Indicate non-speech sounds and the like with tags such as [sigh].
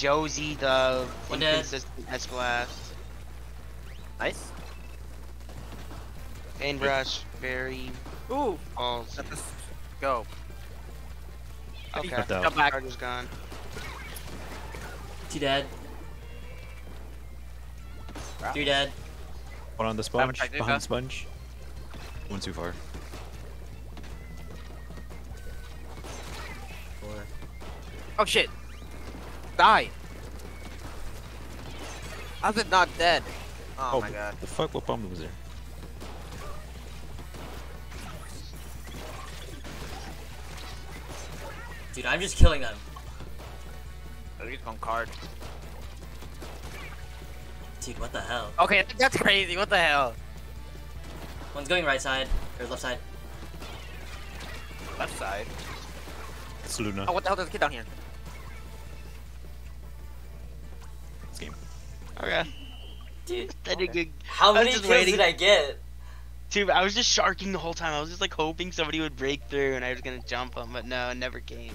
Josie the One dead. inconsistent S blast. Nice. Painbrush, very Ooh. balls. This go. Okay. Got that. Come back. Charger's gone. Two dead. Wow. Three dead. One on the sponge. Behind the sponge. One too far. Four. Oh shit. Die. How's it not dead? Oh, oh my god. The fuck? What bomb was there? Dude, I'm just killing them. He's gone card. Dude, what the hell? Okay, [laughs] that's crazy. What the hell? One's going right side, or left side. Left side. It's Luna. Oh, what the hell? There's a kid down here. Game. Okay. Dude, [laughs] I did good. how many kills waiting. did I get? Dude, I was just sharking the whole time. I was just like hoping somebody would break through and I was gonna jump them, but no, it never came.